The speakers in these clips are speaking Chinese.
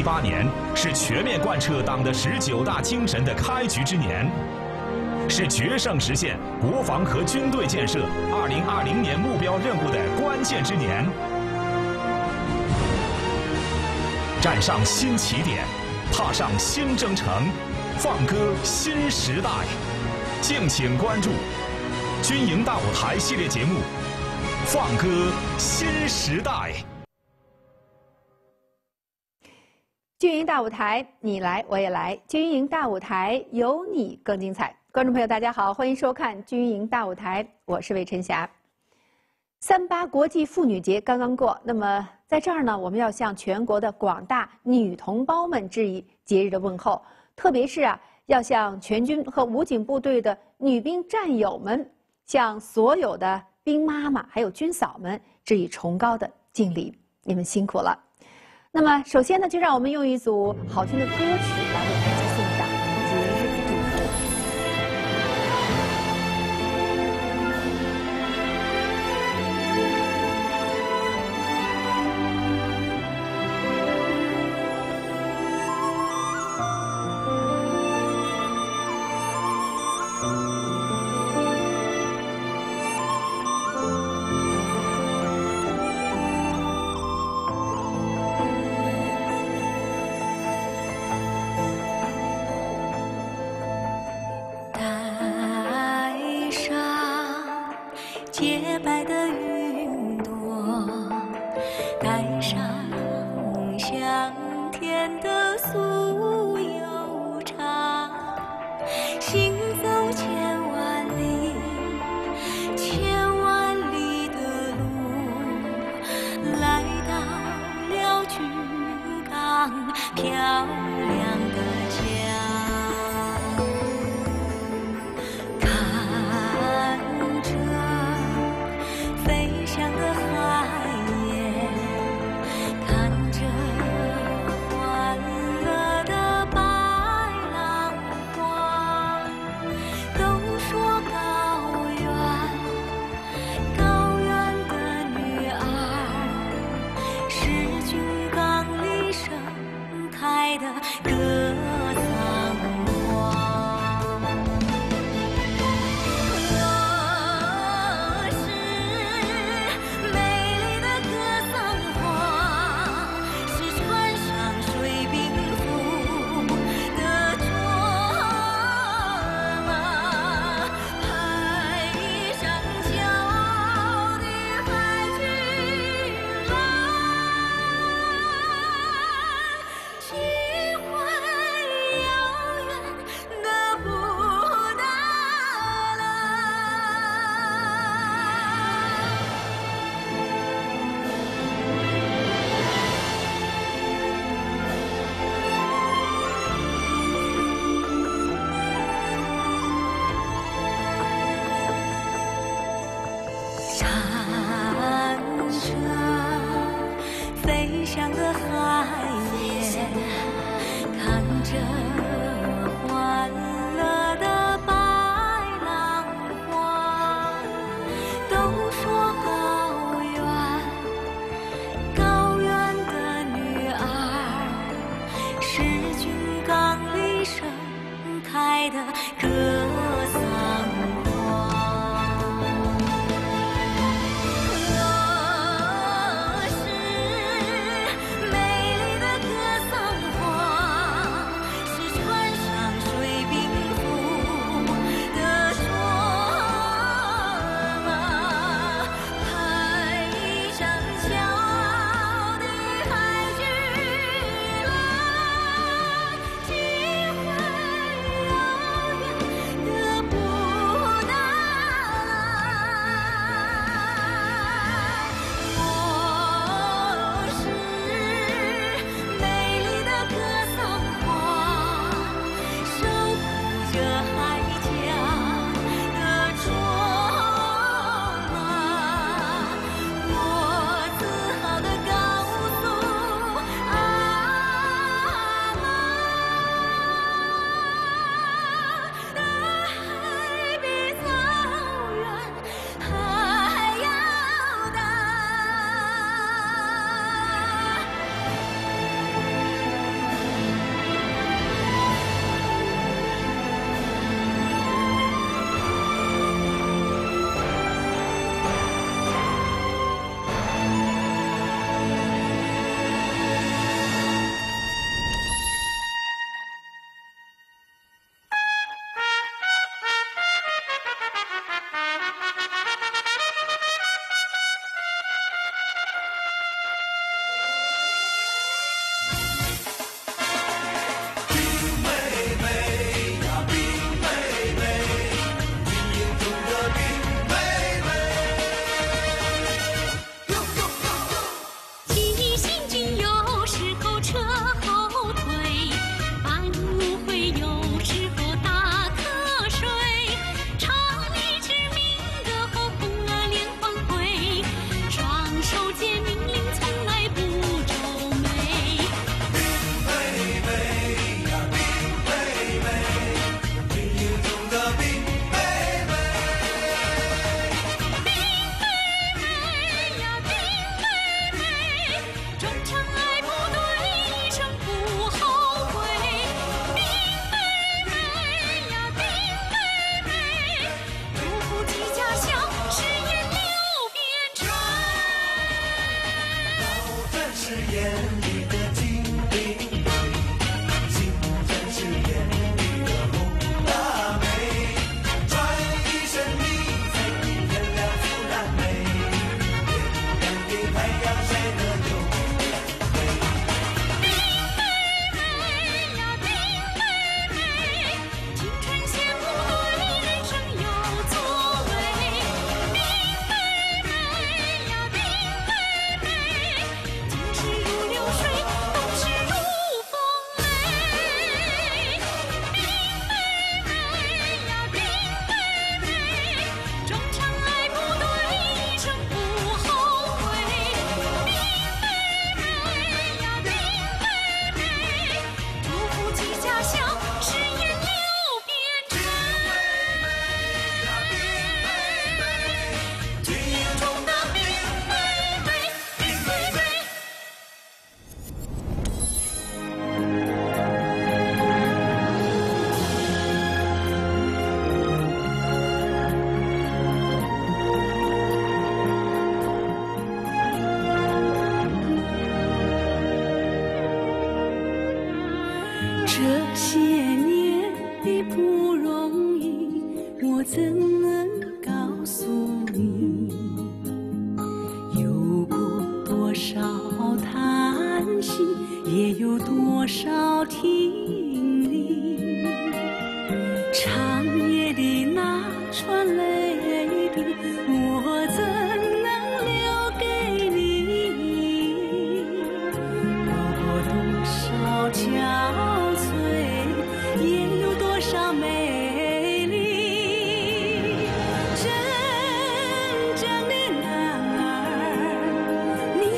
一八年是全面贯彻党的十九大精神的开局之年，是决胜实现国防和军队建设二零二零年目标任务的关键之年。站上新起点，踏上新征程，放歌新时代。敬请关注《军营大舞台》系列节目《放歌新时代》。军营大舞台，你来我也来。军营大舞台，有你更精彩。观众朋友，大家好，欢迎收看《军营大舞台》，我是魏晨霞。三八国际妇女节刚刚过，那么在这儿呢，我们要向全国的广大女同胞们致以节日的问候，特别是啊，要向全军和武警部队的女兵战友们，向所有的兵妈妈还有军嫂们致以崇高的敬礼，你们辛苦了。那么，首先呢，就让我们用一组好听的歌曲来为大家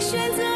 选择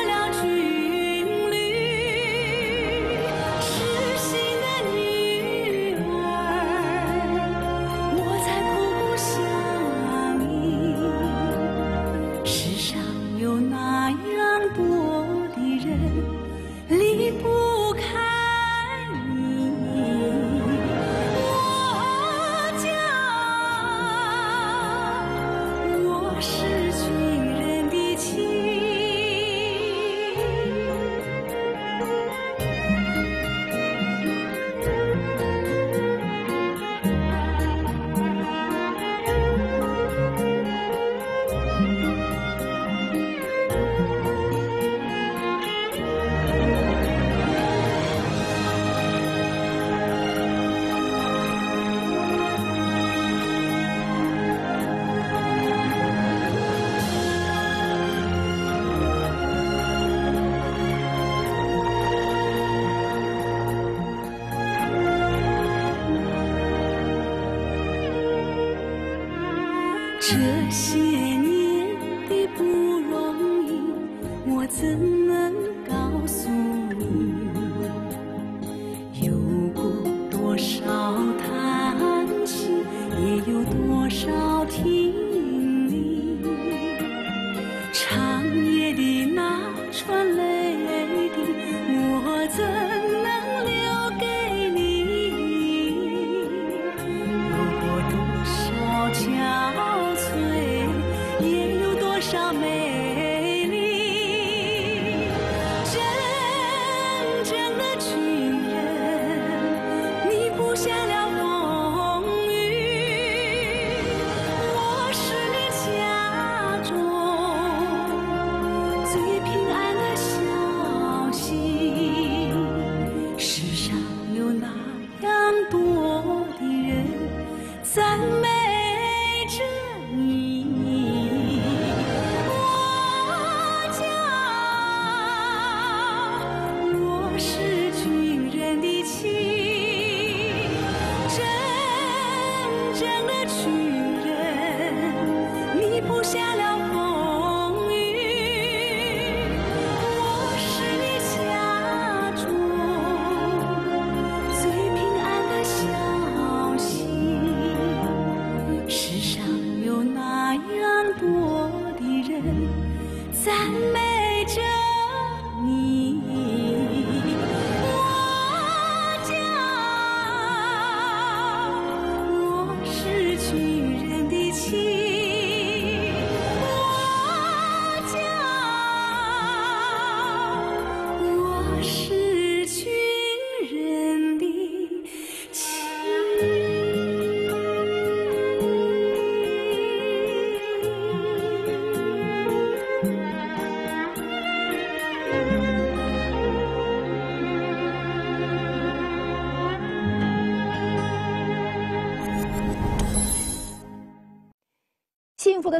这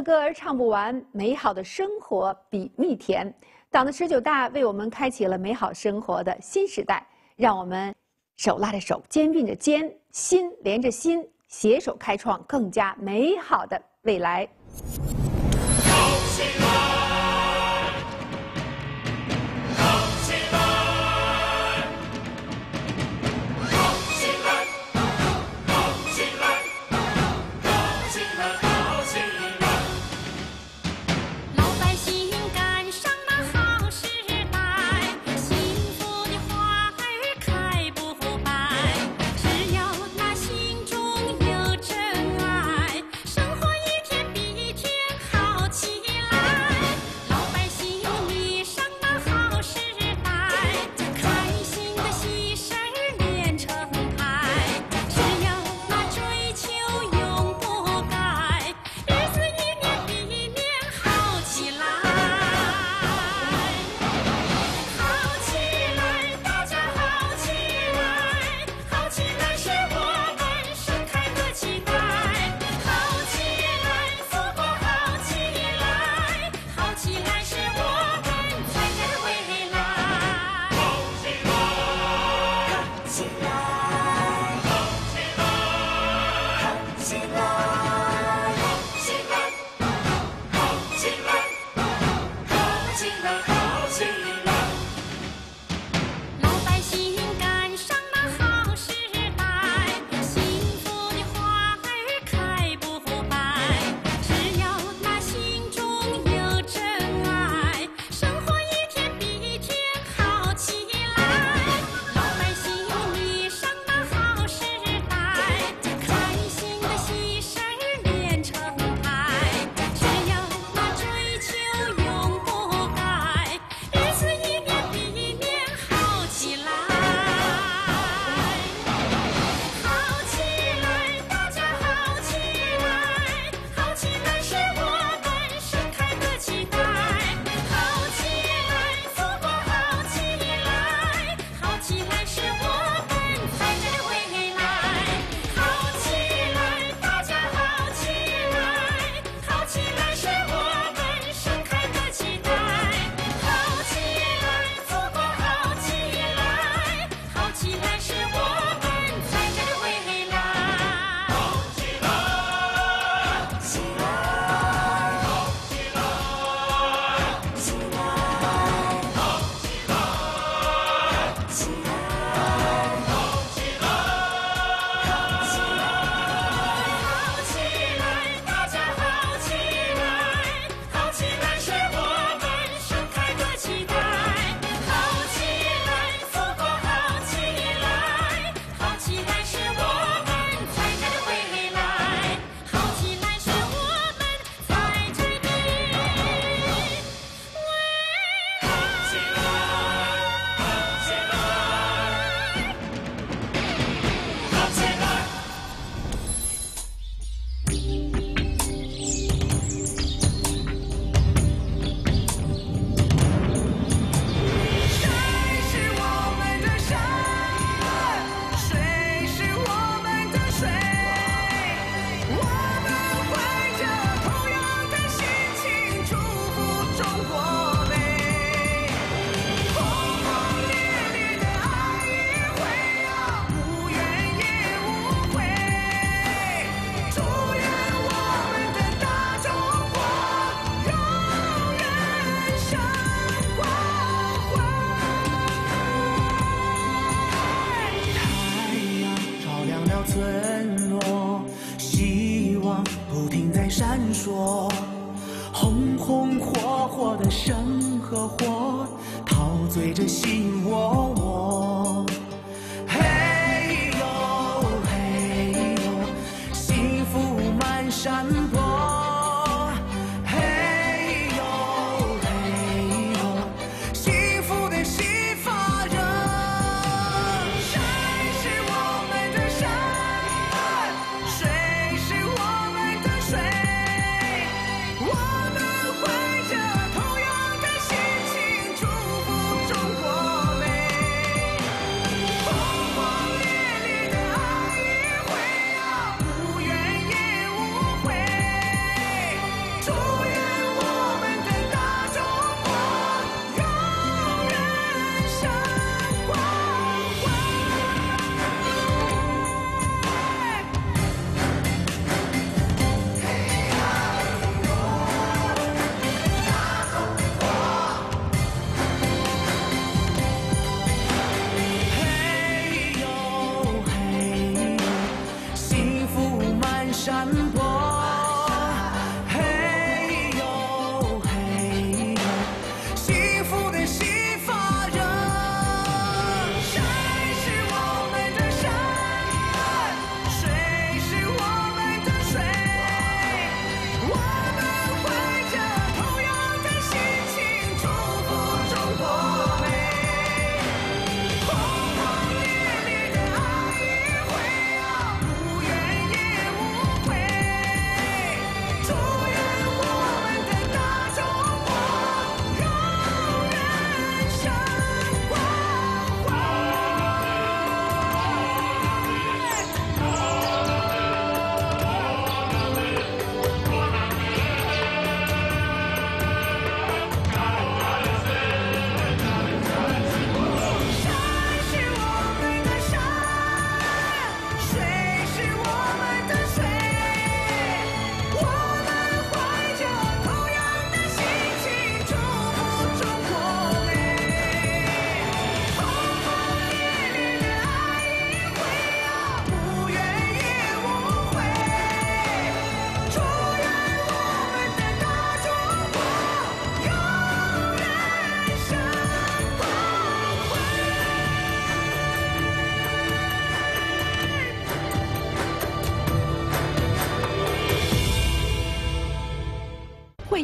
歌儿唱不完美好的生活比蜜甜。党的十九大为我们开启了美好生活的新时代让我们手拉着手肩并着肩心连着心携手开创更加美好的未来。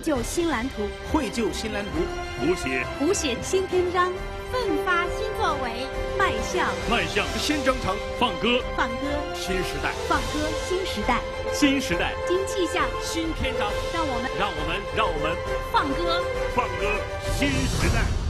就新蓝图。绘就新蓝图。谱写。谱写新篇章奋发新作为。迈向。迈向。新征程。放歌。放歌。新时代。放歌新时代。新时代。新气象。新篇章。让我们。让我们让我们。放歌。放歌。新时代。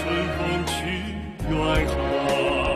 春风去远航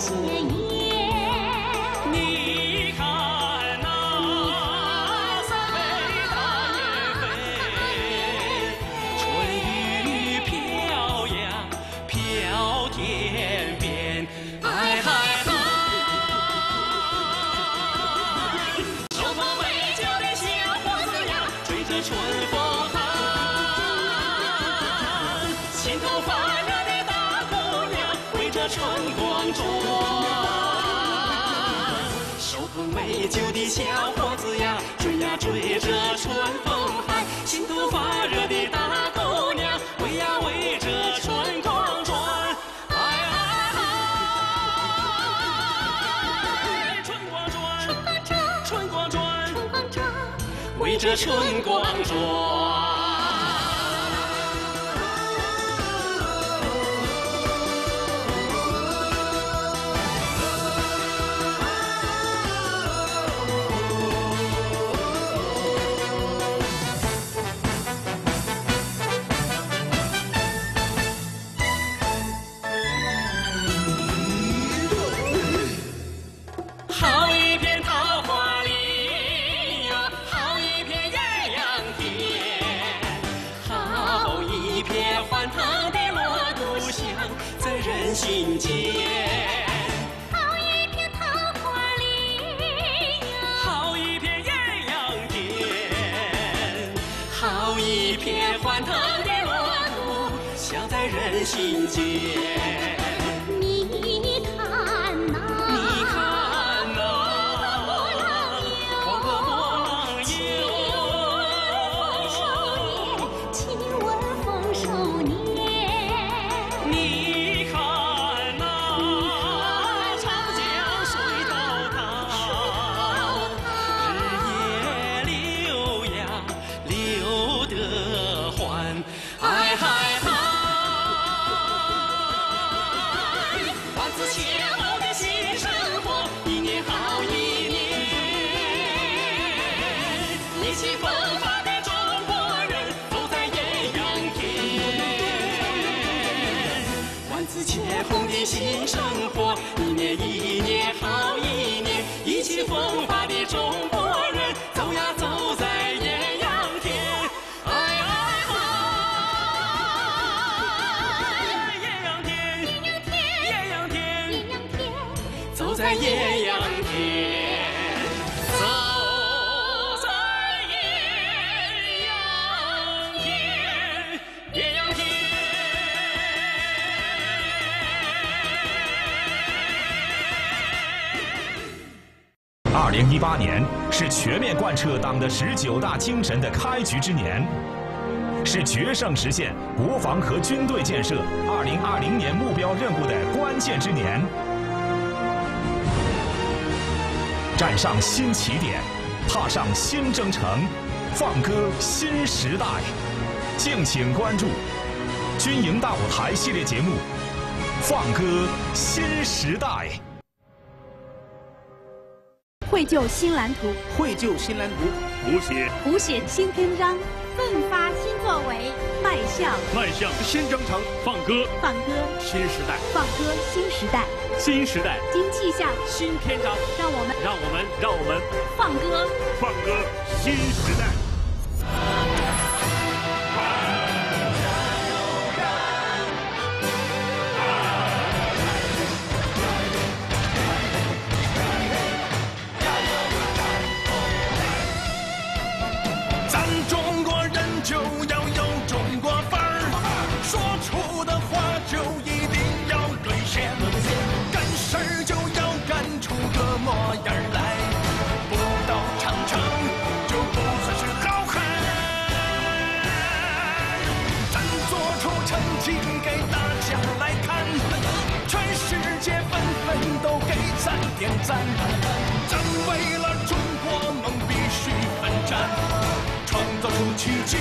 谢一心间好一片桃花林哟好一片艳阳天好一片欢腾的锣鼓响在人心间一八年是全面贯彻党的十九大精神的开局之年，是决胜实现国防和军队建设二零二零年目标任务的关键之年。站上新起点，踏上新征程，放歌新时代。敬请关注《军营大舞台》系列节目《放歌新时代》。绘就新蓝图，绘就新蓝图，谱写。谱写新篇章，奋发新作为，迈向。迈向。新征程，放歌。放歌。新时代，放歌新时代，新时代。新气象，新篇章，让我们。让我们让我们。放歌。放歌。新时代。成绩给大家来看，全世界纷纷都给咱点赞。咱为了中国梦必须奋战。创造出奇迹，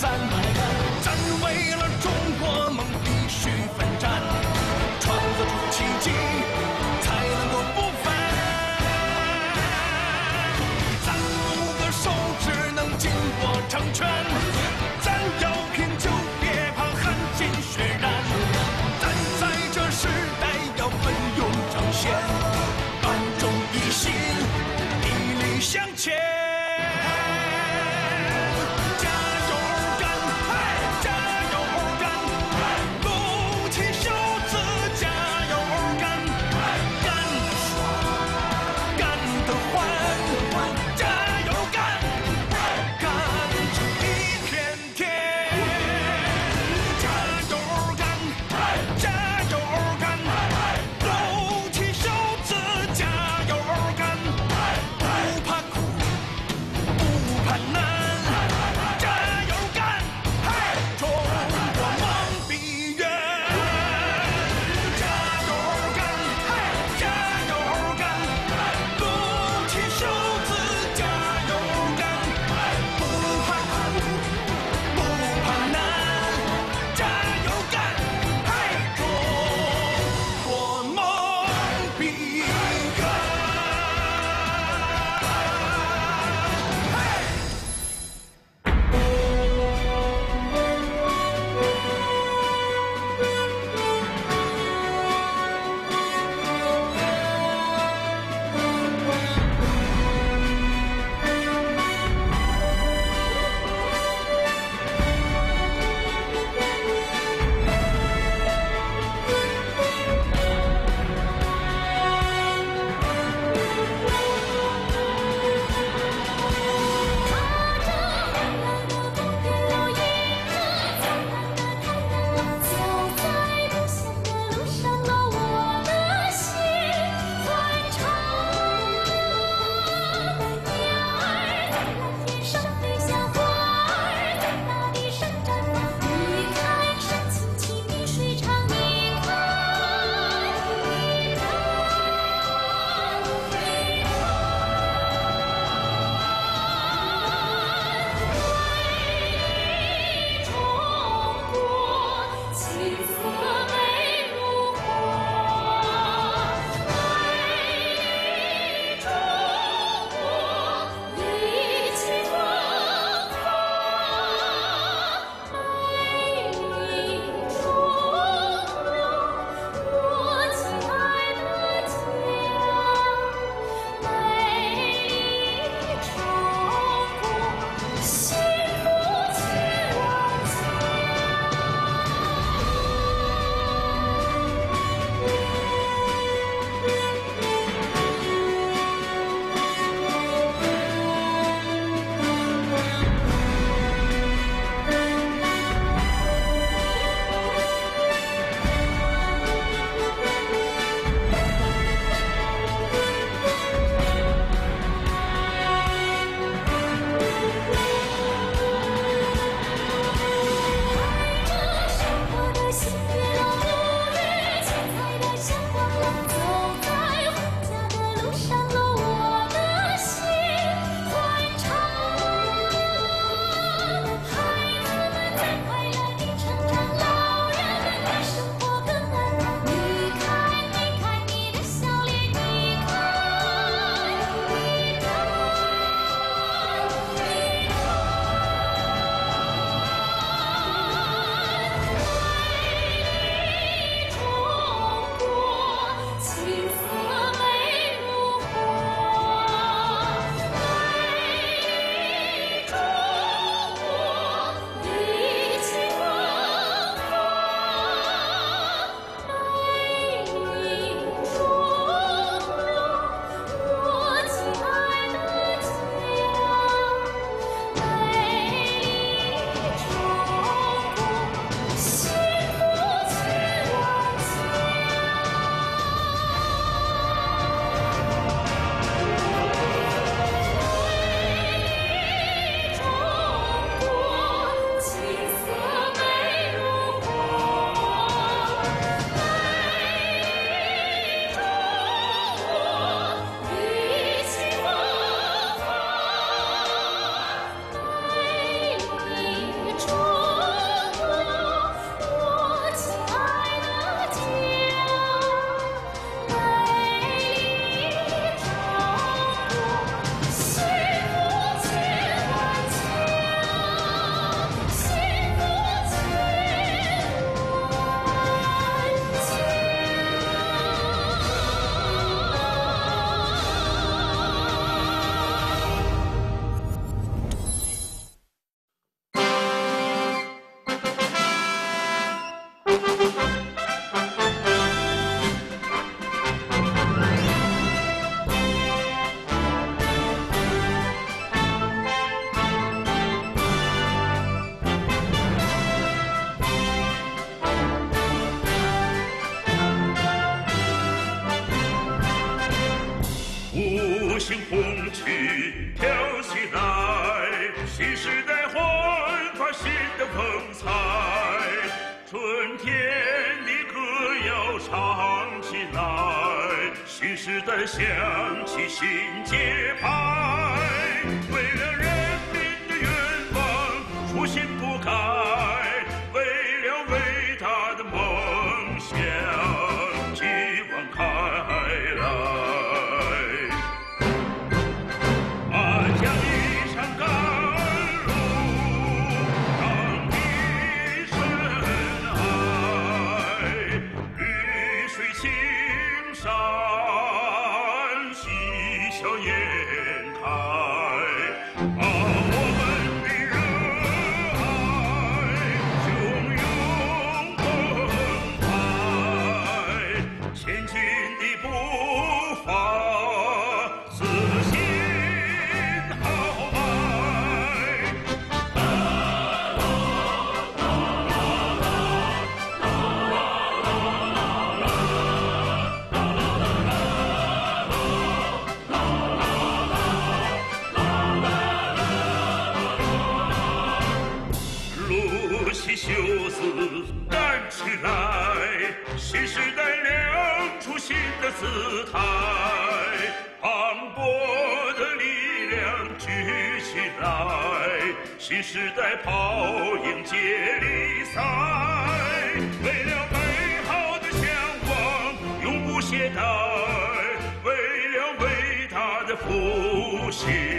咱点赞。咱为了中国梦必须奋战，创造出奇迹，才能够不凡。咱五个手指能紧握成拳，咱要拼就别怕汗尽血染。咱在这时代要奋勇争先，万众一心，砥砺向前。Yeah. 姿态磅礴的力量举起来新时代跑迎接力赛为了美好的向往永不懈怠为了伟大的复兴。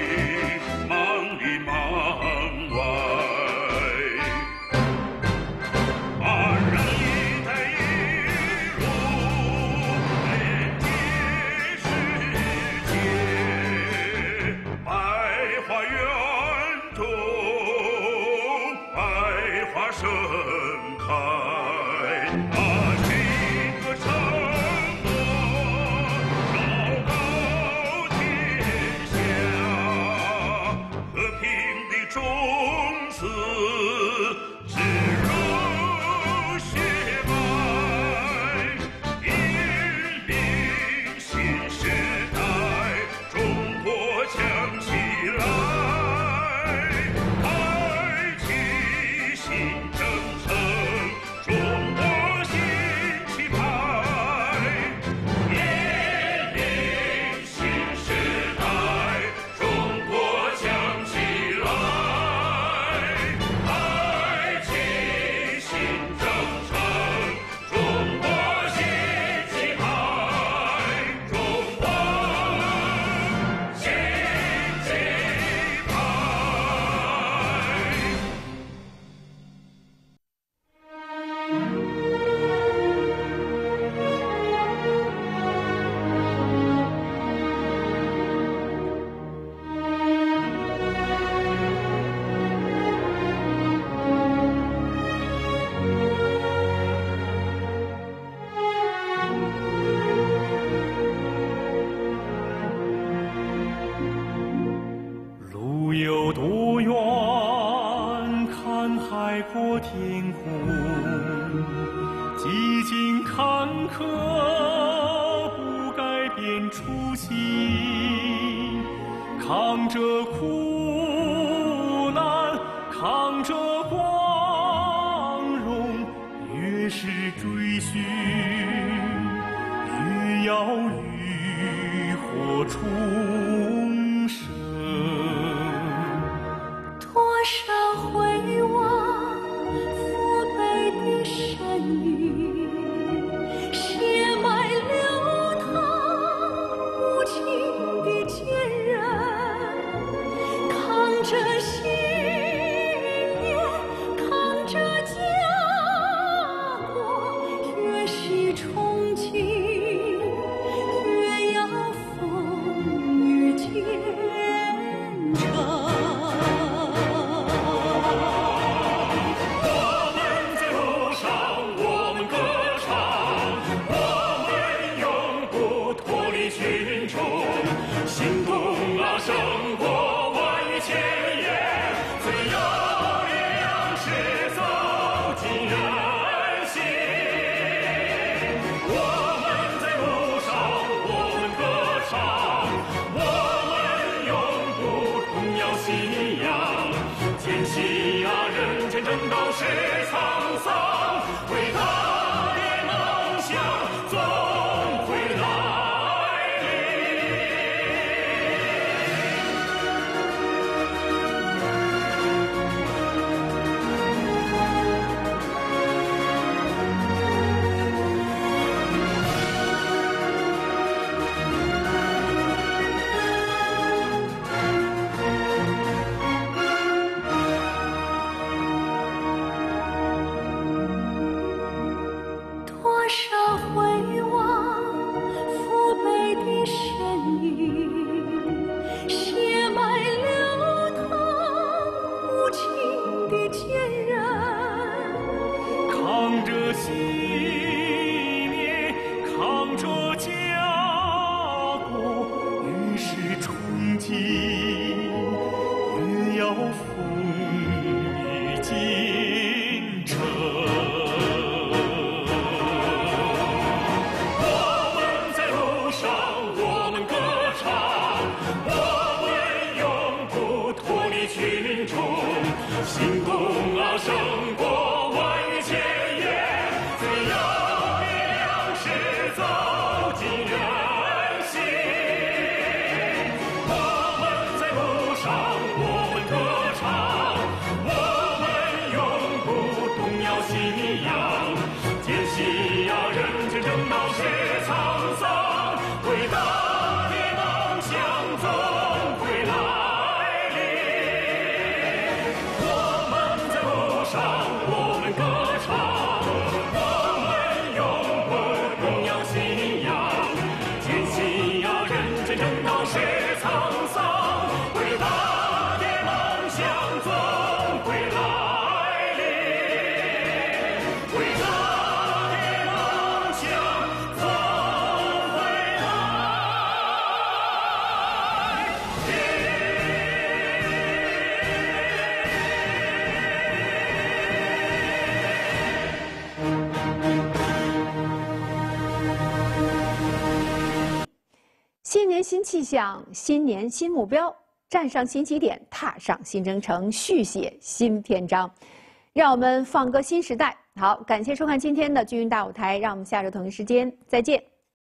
行动啊胜向，新年新目标，站上新起点，踏上新征程，续写新篇章。让我们放歌新时代。好，感谢收看今天的《军营大舞台》，让我们下周同一时间再见。